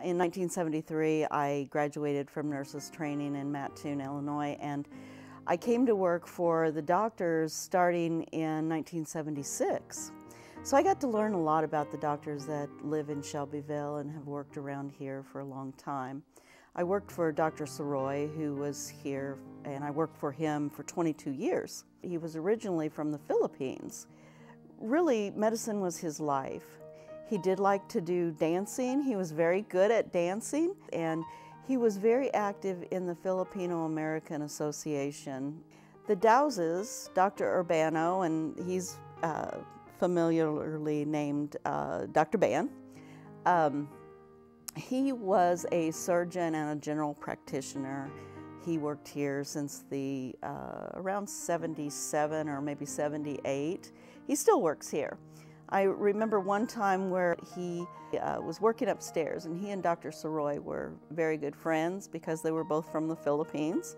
In 1973, I graduated from nurses training in Mattoon, Illinois, and I came to work for the doctors starting in 1976. So I got to learn a lot about the doctors that live in Shelbyville and have worked around here for a long time. I worked for Dr. Soroy, who was here, and I worked for him for 22 years. He was originally from the Philippines. Really, medicine was his life. He did like to do dancing. He was very good at dancing, and he was very active in the Filipino American Association. The Dowses, Dr. Urbano, and he's uh, familiarly named uh, Dr. Ban. Um, he was a surgeon and a general practitioner. He worked here since the uh, around 77 or maybe 78. He still works here. I remember one time where he uh, was working upstairs and he and Dr. Soroy were very good friends because they were both from the Philippines.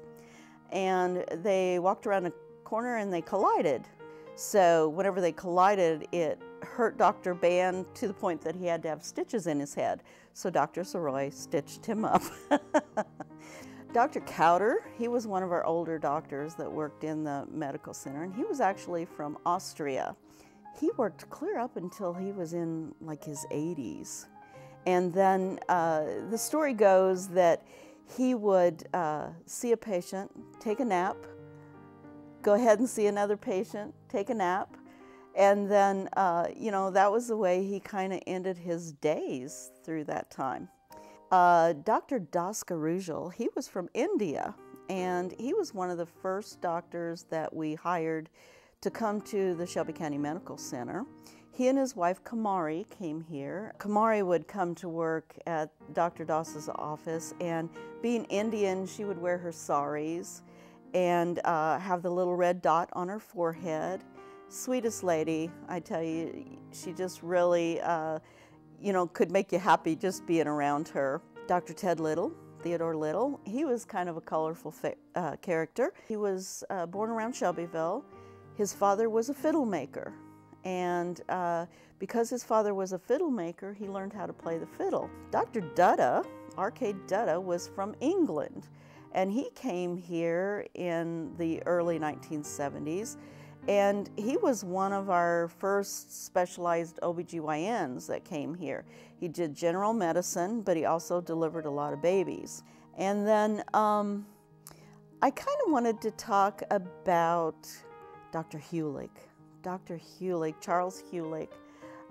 And they walked around a corner and they collided. So whenever they collided, it hurt Dr. Ban to the point that he had to have stitches in his head. So Dr. Soroy stitched him up. Dr. Cowder, he was one of our older doctors that worked in the medical center, and he was actually from Austria. He worked clear up until he was in like his 80s. And then uh, the story goes that he would uh, see a patient, take a nap, go ahead and see another patient, take a nap. And then, uh, you know, that was the way he kind of ended his days through that time. Uh, Dr. Das Garujal, he was from India, and he was one of the first doctors that we hired to come to the Shelby County Medical Center. He and his wife Kamari came here. Kamari would come to work at Dr. Das's office, and being Indian, she would wear her saris and uh, have the little red dot on her forehead. Sweetest lady, I tell you, she just really, uh, you know, could make you happy just being around her. Dr. Ted Little, Theodore Little, he was kind of a colorful uh, character. He was uh, born around Shelbyville. His father was a fiddle maker, and uh, because his father was a fiddle maker, he learned how to play the fiddle. Dr. Dutta, Arcade Dutta, was from England. And he came here in the early 1970s, and he was one of our first specialized OBGYNs that came here. He did general medicine, but he also delivered a lot of babies. And then um, I kind of wanted to talk about Dr. Hulick. Dr. Hulick, Charles Hulick.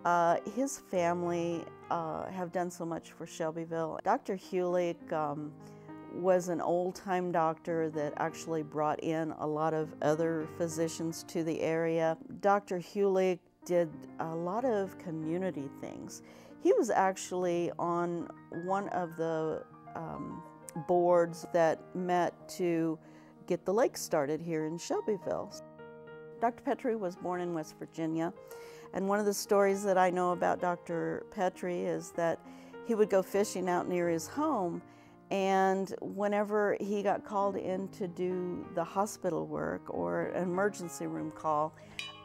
Uh, his family uh, have done so much for Shelbyville. Dr. Hulick um, was an old time doctor that actually brought in a lot of other physicians to the area. Dr. Hulick did a lot of community things. He was actually on one of the um, boards that met to get the lake started here in Shelbyville. Dr. Petrie was born in West Virginia, and one of the stories that I know about Dr. Petrie is that he would go fishing out near his home and whenever he got called in to do the hospital work or an emergency room call,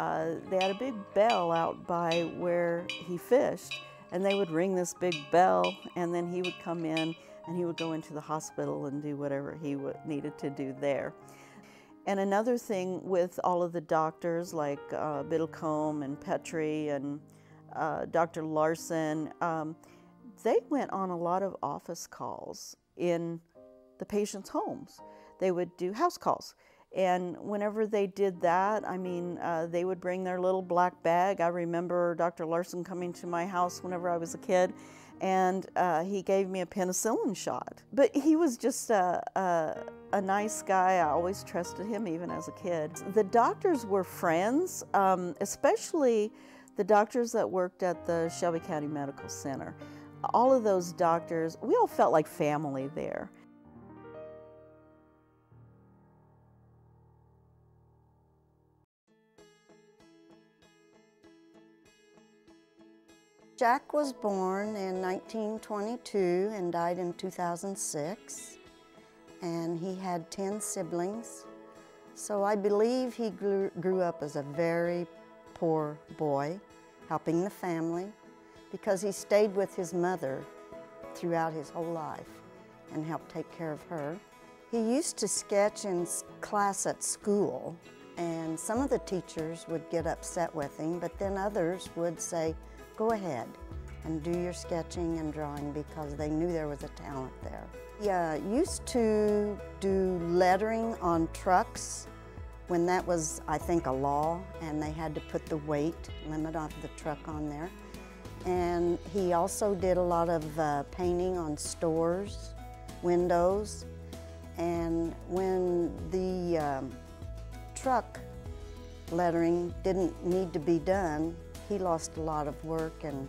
uh, they had a big bell out by where he fished. And they would ring this big bell, and then he would come in and he would go into the hospital and do whatever he needed to do there. And another thing with all of the doctors like uh, Biddlecombe and Petrie and uh, Dr. Larson, um, they went on a lot of office calls in the patient's homes. They would do house calls. And whenever they did that, I mean, uh, they would bring their little black bag. I remember Dr. Larson coming to my house whenever I was a kid, and uh, he gave me a penicillin shot. But he was just a, a, a, nice guy. I always trusted him, even as a kid. The doctors were friends, um, especially the doctors that worked at the Shelby County Medical Center all of those doctors, we all felt like family there. Jack was born in 1922 and died in 2006, and he had 10 siblings. So I believe he grew, grew up as a very poor boy, helping the family because he stayed with his mother throughout his whole life and helped take care of her. He used to sketch in class at school, and some of the teachers would get upset with him, but then others would say, Go ahead and do your sketching and drawing because they knew there was a talent there. He uh, used to do lettering on trucks when that was, I think, a law, and they had to put the weight limit of the truck on there. And he also did a lot of uh, painting on stores, windows, and when the um, truck lettering didn't need to be done, he lost a lot of work and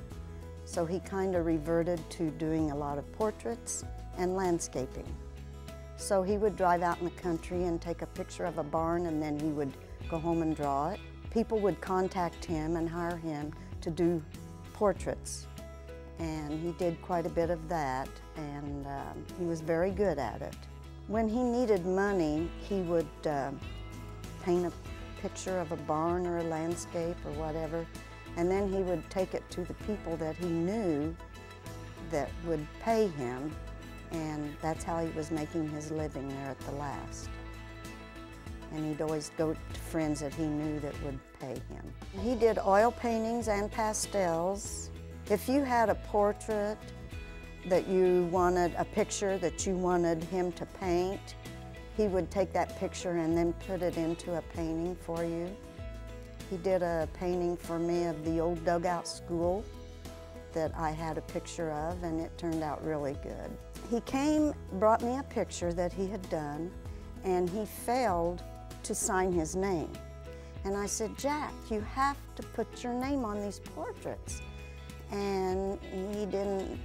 so he kind of reverted to doing a lot of portraits and landscaping. So he would drive out in the country and take a picture of a barn and then he would go home and draw it. People would contact him and hire him to do portraits. And he did quite a bit of that and um, he was very good at it. When he needed money, he would uh, paint a picture of a barn or a landscape or whatever, and then he would take it to the people that he knew that would pay him, and that's how he was making his living there at the last. And he'd always go to friends that he knew that would pay him. He did oil paintings and pastels. If you had a portrait that you wanted a picture that you wanted him to paint, he would take that picture and then put it into a painting for you. He did a painting for me of the old dugout school that I had a picture of and it turned out really good. He came, brought me a picture that he had done and he failed to sign his name. And I said, Jack, you have to put your name on these portraits. And he didn't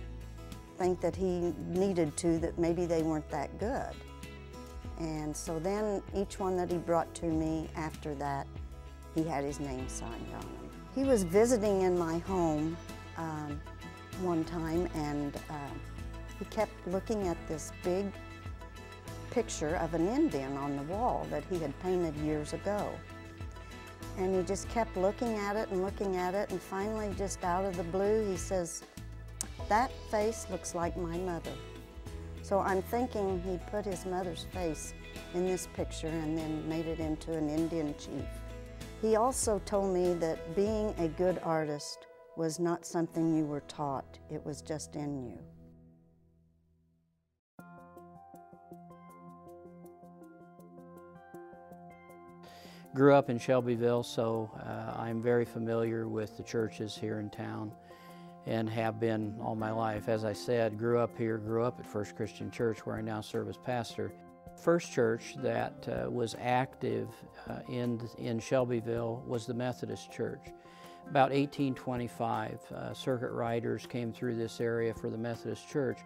think that he needed to, that maybe they weren't that good. And so then each one that he brought to me after that, he had his name signed on them. He was visiting in my home um, one time and uh, he kept looking at this big picture of an Indian on the wall that he had painted years ago. And he just kept looking at it and looking at it and finally just out of the blue he says, that face looks like my mother. So I'm thinking he put his mother's face in this picture and then made it into an Indian chief. He also told me that being a good artist was not something you were taught, it was just in you. Grew up in Shelbyville, so uh, I'm very familiar with the churches here in town and have been all my life. As I said, grew up here, grew up at First Christian Church where I now serve as pastor. First church that uh, was active uh, in, in Shelbyville was the Methodist Church. About 1825, uh, circuit riders came through this area for the Methodist Church.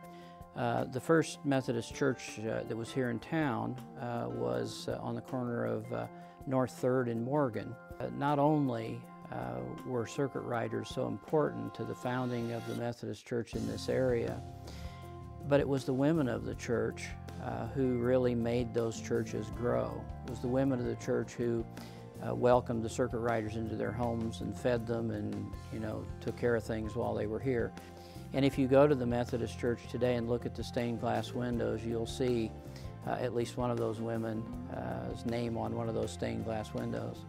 Uh, the first Methodist church uh, that was here in town uh, was on the corner of North 3rd and Morgan. not only were circuit riders so important to the founding of the Methodist Church in this area. But it was the women of the church uh, who really made those churches grow. It was the women of the church who uh, welcomed the circuit riders into their homes and fed them and, you know, took care of things while they were here. And if you go to the Methodist Church today and look at the stained glass windows, you'll see uh, at least one of those women's uh, name on one of those stained glass windows.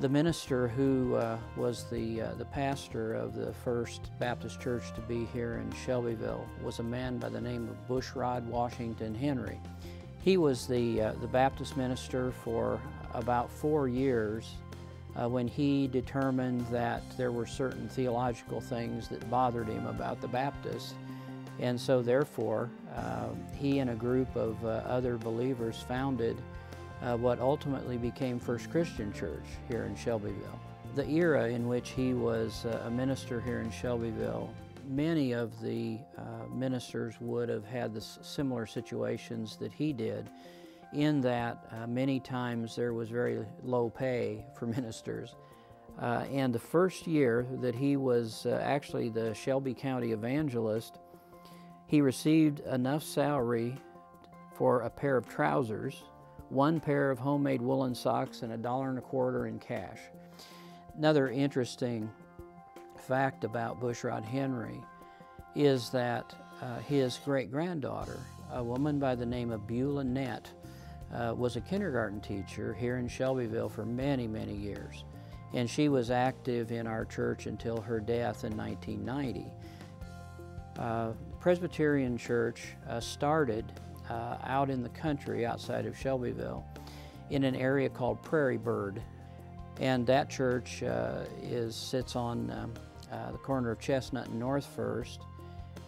The minister who uh, was the, uh, the pastor of the First Baptist Church to be here in Shelbyville was a man by the name of Bushrod Washington Henry. He was the, uh, the Baptist minister for about four years uh, when he determined that there were certain theological things that bothered him about the Baptists. And so, therefore, uh, he and a group of uh, other believers founded uh, what ultimately became First Christian Church here in Shelbyville. The era in which he was uh, a minister here in Shelbyville, many of the uh, ministers would have had the similar situations that he did, in that uh, many times there was very low pay for ministers. Uh, and the first year that he was uh, actually the Shelby County evangelist, he received enough salary for a pair of trousers one pair of homemade woolen socks, and a dollar and a quarter in cash. Another interesting fact about Bushrod Henry is that uh, his great granddaughter, a woman by the name of Beulah Nett, uh, was a kindergarten teacher here in Shelbyville for many, many years. And she was active in our church until her death in 1990. Uh, Presbyterian Church uh, started uh, out in the country outside of Shelbyville in an area called Prairie Bird. And that church uh, is, sits on um, uh, the corner of Chestnut and North First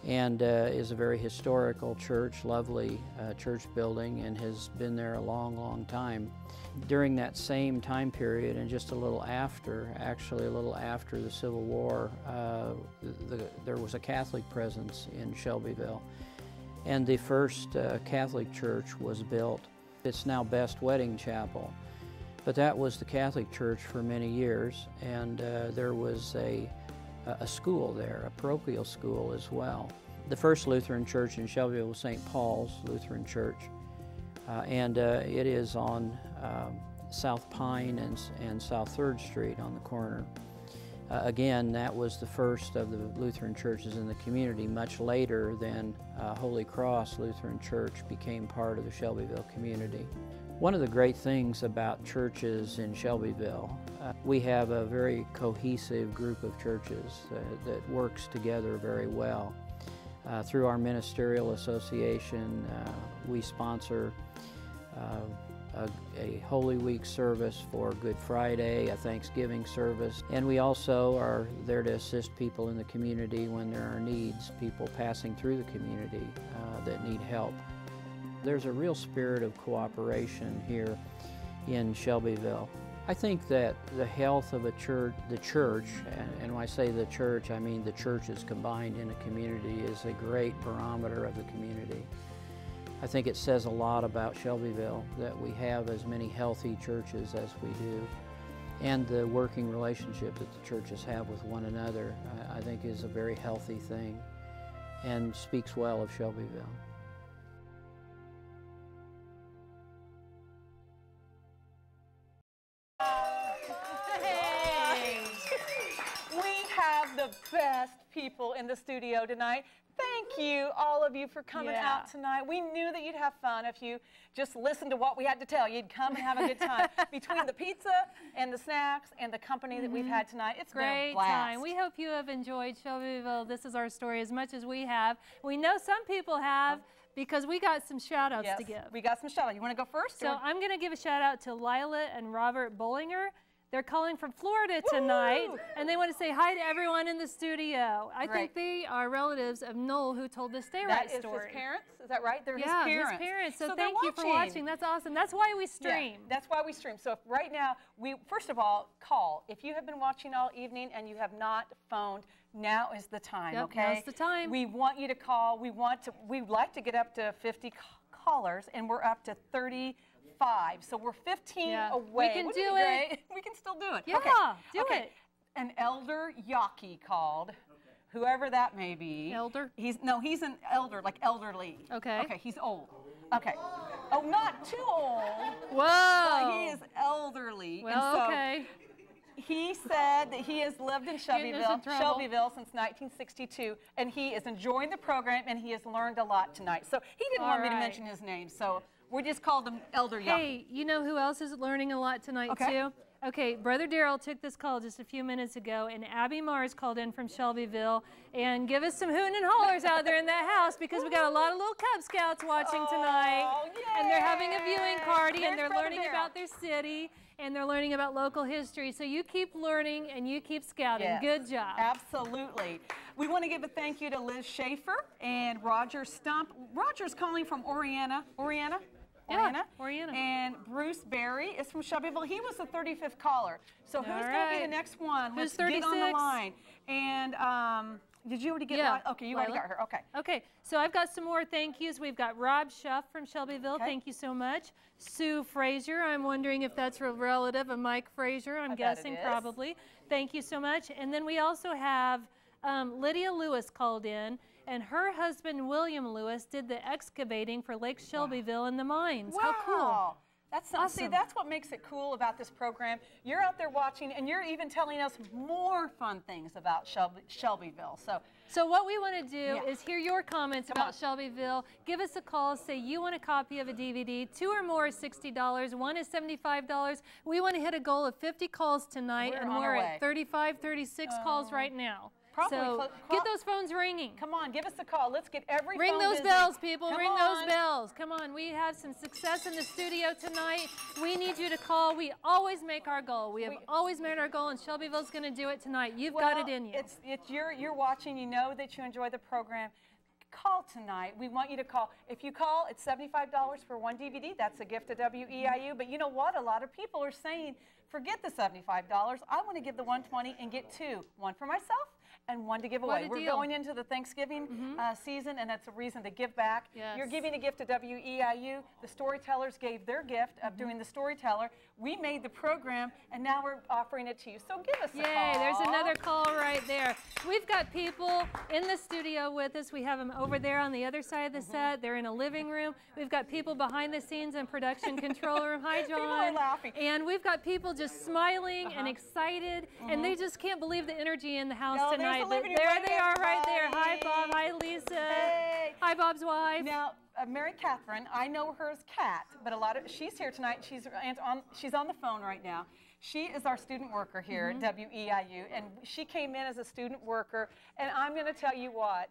and uh, is a very historical church, lovely uh, church building, and has been there a long, long time. During that same time period, and just a little after, actually a little after the Civil War, uh, the, there was a Catholic presence in Shelbyville, and the first uh, Catholic church was built. It's now Best Wedding Chapel. But that was the Catholic Church for many years, and uh, there was a a school there, a parochial school as well. The first Lutheran church in Shelbyville was St. Paul's Lutheran Church, uh, and uh, it is on um, South Pine and, and South 3rd Street on the corner. Uh, again, that was the first of the Lutheran churches in the community, much later than uh, Holy Cross Lutheran Church became part of the Shelbyville community. One of the great things about churches in Shelbyville, uh, we have a very cohesive group of churches that works together very well. Uh, through our ministerial association, uh, we sponsor uh, a, a, Holy Week service for Good Friday, a Thanksgiving service, and we also are there to assist people in the community when there are needs, people passing through the community uh, that need help. There's a real spirit of cooperation here in Shelbyville. I think that the health of a church, the church, and, and, when I say the church, I mean the churches combined in a community, is a great barometer of the community. I think it says a lot about Shelbyville that we have as many healthy churches as we do. And the working relationship that the churches have with one another, I, think is a very healthy thing and speaks well of Shelbyville. We have the best people in the studio tonight. Thank you, all of you, for coming yeah. out tonight. We knew that you'd have fun if you just listened to what we had to tell. You'd come and have a good time. Between the pizza and the snacks and the company that mm -hmm. we've had tonight, it's Great been a blast. time. We hope you have enjoyed Shelbyville. This is our story as much as we have. We know some people have because we got some shout outs yes, to give. We got some shout outs. You want to go first? So I'm going to give a shout out to Lila and Robert Bollinger. They're calling from Florida tonight, and they want to say hi to everyone in the studio. I think they are relatives of Noel, who told the Stay Right story. That is his parents? Is that right? They're yeah, his parents. his parents. So, so thank you for watching. That's awesome. That's why we stream. Yeah, that's why we stream. So right now, we first of all call. If you have been watching all evening and you have not phoned, now is the time. Yep, okay, now's the time. We want you to call. We want to. We'd like to get up to 50 callers, and we're up to 30 five, so we're 15 yeah. away. We can Wouldn't do it. We can still do it. Yeah, okay. do okay. it. An elder Yaki called. Whoever that may be. Elder? He's no, he's an elder, like elderly. Okay. Okay, he's old. Okay. Oh, not too old. Whoa. he is elderly. Well, so okay. He said that he has lived in Shelbyville, Shelbyville since 1962, and he is enjoying the program, and he has learned a lot tonight. So he didn't All want right. me to mention his name, so we just called him Elder Young. Hey, you know who else is learning a lot tonight okay. too? Okay, Brother Daryl took this call just a few minutes ago, and Abby Mars called in from Shelbyville and give us some hooting and hollers out there in that house because we got a lot of little Cub Scouts watching oh, tonight, yay. and they're having a viewing party, There's and they're Brother learning Darryl. about their city, and they're learning about local history. So you keep learning and you keep scouting. Yes, Good job. Absolutely. We want to give a thank you to Liz Schaefer and Roger Stump. Roger's calling from Oreana. Oreana? Yeah, Oreana. And Bruce Berry is from Shelbyville. He was the 35th caller. So who's right. going to be the next one? Who's Let's get on the line. And um, did you already get yeah. Lila? Okay, you Lila. already got her. Okay. Okay, so I've got some more thank yous. We've got Rob Schuff from Shelbyville. Okay. Thank you so much. Sue Frazier. I'm wondering if that's a relative of Mike Frazier. I'm I guessing probably. Thank you so much. And then we also have um, Lydia Lewis called in and her husband William Lewis did the excavating for Lake Shelbyville wow. and the mines. Wow. How cool! That's awesome. See, that's what makes it cool about this program. You're out there watching, and you're even telling us more fun things about Shelby, Shelbyville. So, so what we want to do yeah. is hear your comments Come about on. Shelbyville. Give us a call. Say you want a copy of a DVD. Two or more is sixty dollars. One is seventy-five dollars. We want to hit a goal of fifty calls tonight, we're and we're at 35, 36 calls oh. right now. Probably. So get those phones ringing. Come on, give us a call. Let's get every Ring those busy. bells, people. Come Ring on. those bells. Come on. We have some success in the studio tonight. We need you to call. We always make our goal. We have we, always made our goal, and Shelbyville's going to do it tonight. You've well, got it in you. It's, it's you're, you're watching. You know that you enjoy the program call tonight. We want you to call. If you call, it's $75 for one DVD. That's a gift to WEIU. But you know what? A lot of people are saying, forget the $75. I want to give the 120 and get two. One for myself and one to give away. We're deal. going into the Thanksgiving mm -hmm. uh, season, and that's a reason to give back. Yes. You're giving a gift to WEIU. The storytellers gave their gift of mm -hmm. doing the storyteller. We made the program, and now we're offering it to you. So give us Yay, a call. Yay, there's another call right there. We've got people in the studio with us. We have them over there on the other side of the mm -hmm. set. They're in a living room. We've got people behind the scenes in production control room. Hi, John. People are laughing. And we've got people just smiling uh -huh. and uh-huh. excited, and they just can't believe the energy in the house no, tonight right. There they are right there. Hi, Bob. Hi, Lisa. Hey. Hi, Bob's wife. Now, uh, Mary Catherine, I know her as Kat, but a lot of she's here tonight. She's on she's on the phone right now. She is our student worker here mm -hmm. at mm-hmm. WEIU, and she came in as a student worker. And I'm going to tell you what,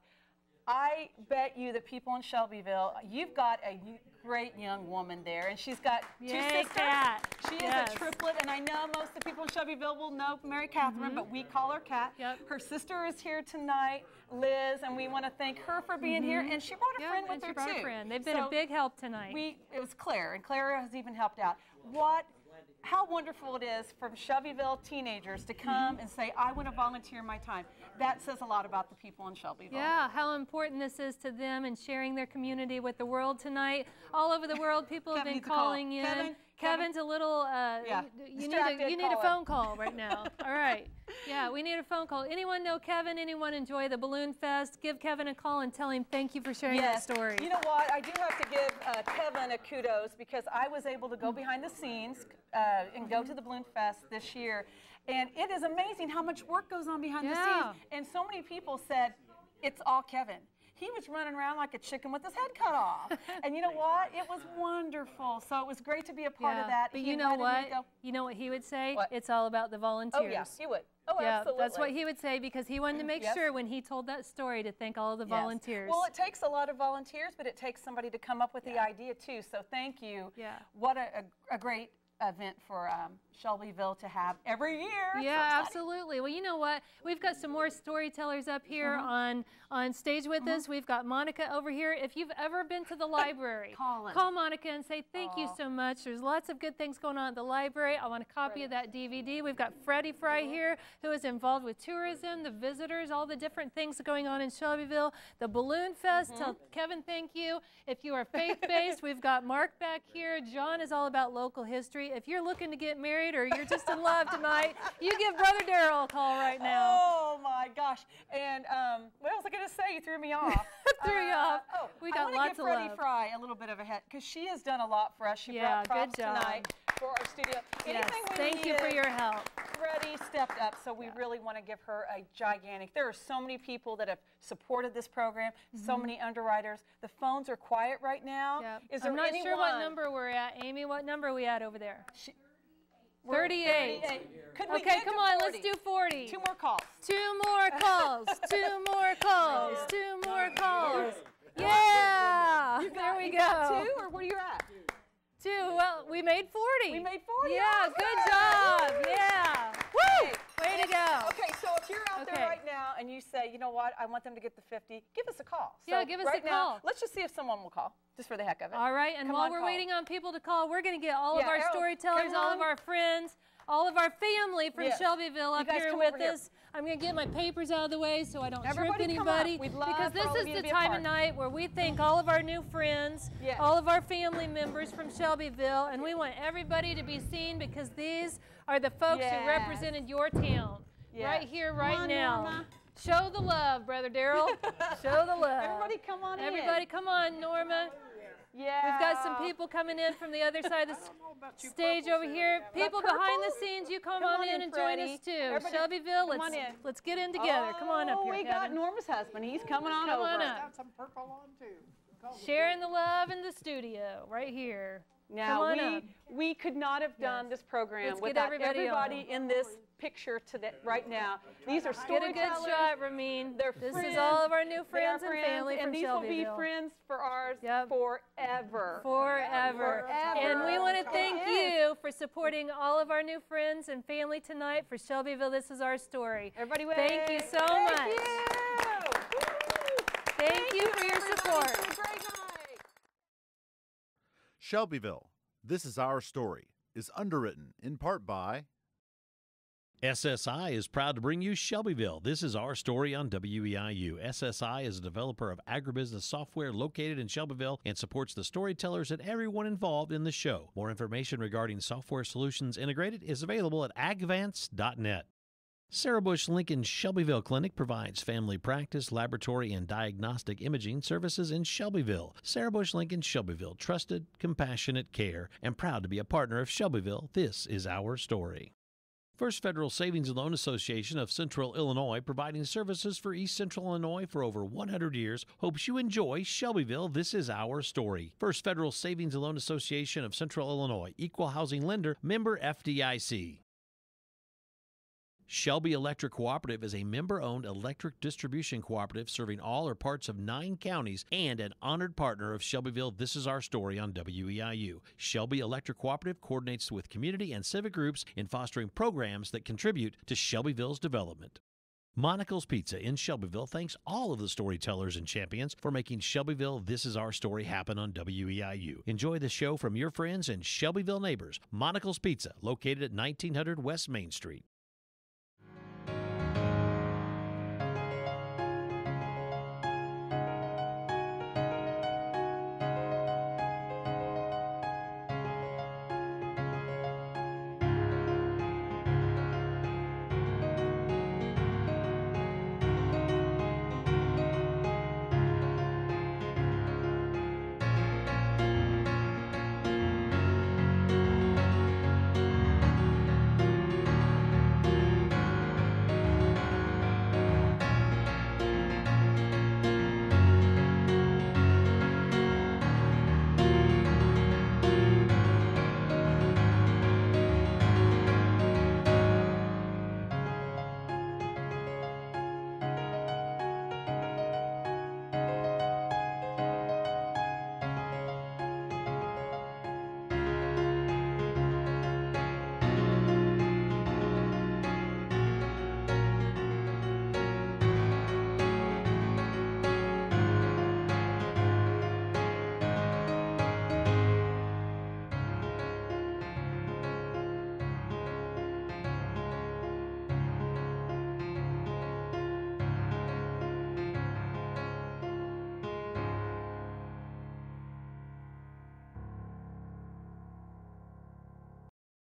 I bet you the people in Shelbyville, you've got a great young woman there, and she's got Yay, two sisters. Kat. She yes. is a triplet, and I know most of the people in Shelbyville will know Mary Catherine, mm -hmm. but we call her Kat. Yep. Her sister is here tonight, Liz, and we want to thank her for being mm -hmm. here, mm-hmm. and she brought a yep, friend with her she brought too. A friend. They've been so a big help tonight. We it was Claire, and Claire has even helped out. What how wonderful it is from Shelbyville teenagers to come mm -hmm. and say, I want to volunteer my time. That says a lot about the people in Shelbyville. Yeah, how important this is to them and sharing their community with the world tonight. All over the world, people have been calling call. in. Kevin, Kevin's a little, uh, yeah. you, need a, you need a phone call right now. All right. Yeah, we need a phone call. Anyone know Kevin? Anyone enjoy the Balloon Fest? Give Kevin a call and tell him thank you for sharing yes. that story. You know what? I do have to give uh, Kevin a kudos because I was able to go behind the scenes uh, and go to the Balloon Fest this year. And it is amazing how much work goes on behind yeah. the scenes. And so many people said, it's all Kevin he was running around like a chicken with his head cut off. and you know what? It was wonderful. So it was great to be a part yeah, of that. But he you know what? You know what he would say? What? It's all about the volunteers. Oh, yeah, he would. Oh, yeah, absolutely. that's what he would say because he wanted to make yes. sure when he told that story to thank all of the yes. volunteers. Well, it takes a lot of volunteers, but it takes somebody to come up with yeah. the idea too. So thank you. Yeah. What a, a, a great event for um, Shelbyville to have every year. Yeah, so absolutely. Well, you know what? We've got some more storytellers up here mm -hmm. on on stage with mm -hmm. us. We've got Monica over here. If you've ever been to the library, call, call Monica and say thank Aww. you so much. There's lots of good things going on at the library. I want a copy Freddie. of that DVD. We've got Freddie Fry mm -hmm. here, who is involved with tourism, the visitors, all the different things going on in Shelbyville. The Balloon Fest. Tell mm-hmm. Kevin thank you. If you are faith-based, we've got Mark back here. John is all about local history. If you're looking to get married or you're just in love tonight, you give Brother Daryl a call right now. Oh my gosh. And um, what else was I going to say? You threw me off. threw uh, you off. Oh, we got I lots give of Freddie love. Fry a little bit of a head because she has done a lot for us. She yeah, brought props good job. tonight for our studio. Anything Yes, thank you for your help. Freddie stepped up, so we yeah. really want to give her a gigantic. There are so many people that have supported this program, mm -hmm. so mm-hmm. many underwriters. The phones are quiet right now. Yep. Is there I'm not anyone? sure what number we're at. Amy, what number are we at over there? She, 38. 38. Could we okay, come on, let's do 40. Two more calls. Two more calls. Two more calls. Two more calls. Yeah. Got, there we go. Two, or where are you at? Two. Well, we made 40. We made 40. Yeah, oh, good job. Yeah. Woo! Way to go. So if you're out okay. there right now and you say, you know what, I want them to get the 50, give us a call. Yeah, give us right a now. Let's just see if someone will call, just for the heck of it. All right, and Come while on, we're call. waiting on people to call, we're going to get all yeah, of our Errol, storytellers, all of our friends, all of our family from yes. Shelbyville up here with here. us. I'm going to get my papers out of the way so I don't trip anybody. Everybody trip anybody. because this is the time of night where we thank all of our new friends, yes. all of our family members from Shelbyville, and we want everybody to be seen because these are the folks yes. who represented your town yes. right here, right on, now. Norma. Show the love, Brother Daryl. Show the love. Everybody come on in. Everybody in. come on, Norma. Yeah. We've got some people coming in from the other side of the stage over here. People behind the scenes, you come, Come on, on in in, and join us too. Everybody, Shelbyville, let's on in. let's get in together. come on up Oh, here, we got Norma's husband. He's coming on Come over. on up. Got some purple on too. Sharing the love in the studio right here. Now Come on we up. we could not have done this program Let's without everybody on. in this picture to that right now. These are Get a good shot, Ramin. They're this friends. is all of our new friends and friends, family and from these Shelbyville. will be friends for ours Yep. forever. Forever. And we want to thank you for supporting all of our new friends and family tonight for Shelbyville. This is our story. Everybody, wave. Thank you so Thank much. You. Thank you for your support. It's been a great night. Shelbyville, This Is Our Story is underwritten in part by SSI is proud to bring you Shelbyville. This is our story on WEIU. SSI is a developer of agribusiness software located in Shelbyville and supports the storytellers and everyone involved in the show. More information regarding software solutions integrated is available at agvance.net. Sarah Bush Lincoln Shelbyville Clinic provides family practice, laboratory, and diagnostic imaging services in Shelbyville. Sarah Bush Lincoln Shelbyville, trusted, compassionate care, and proud to be a partner of Shelbyville. This is our story. First Federal Savings and Loan Association of Central Illinois, providing services for East Central Illinois for over 100 years, hopes you enjoy Shelbyville. This is our story. First Federal Savings and Loan Association of Central Illinois, equal housing lender, member FDIC. Shelby Electric Cooperative is a member owned electric distribution cooperative serving all or parts of nine counties and an honored partner of Shelbyville. This is our story on WEIU. Shelby Electric Cooperative coordinates with community and civic groups in fostering programs that contribute to Shelbyville's development. Monical's Pizza in Shelbyville thanks all of the storytellers and champions for making Shelbyville This Is Our Story happen on WEIU. Enjoy the show from your friends and Shelbyville neighbors. Monical's Pizza, located at 1900 West Main Street.